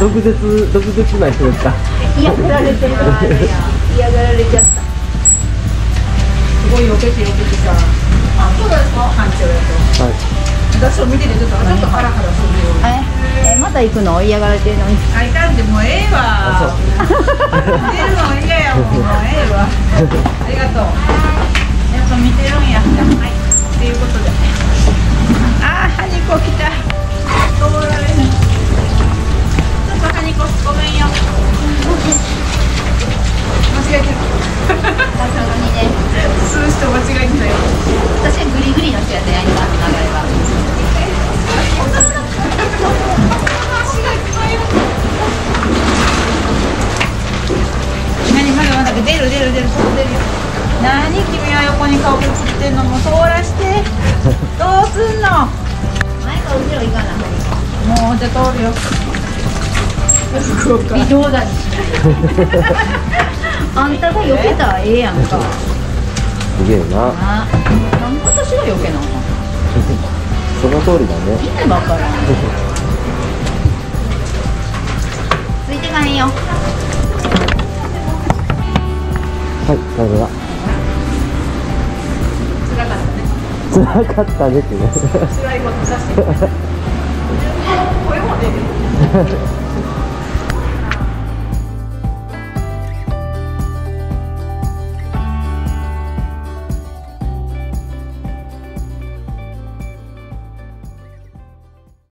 毒な人ですか嫌がられてる嫌がられちゃったすごいよけてよけてさあそうですか？班長やとはい。私を見ててちょっとちょっとた行くの嫌がられてるのに。あいかんでもうええわ。見てるの嫌やもんもうええわ。ありがとう。やっぱ見てるんや。はい。っていうことで出る出る出る。よ何君は横に顔くっつってんの？もう通らして。どうすんの？前か後ろ行かな。もうじゃあ通るよ。微動だにしない あんたが避けたらええやんか。すげえな。あなんで私が避けなその通りだね。意味わからんついてかへんよはい大丈夫だ辛かったね。辛かったねってね。辛いことさせて。声も出る